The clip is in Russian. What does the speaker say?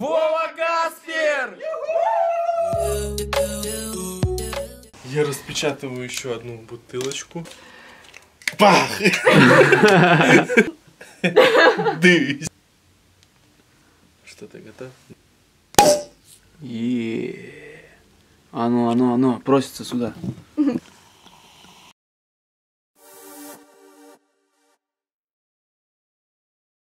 Вова Гаспер! Я распечатываю еще одну бутылочку. Пах! Дысь. Что ты готов? И. А ну, а ну, а ну, просится сюда.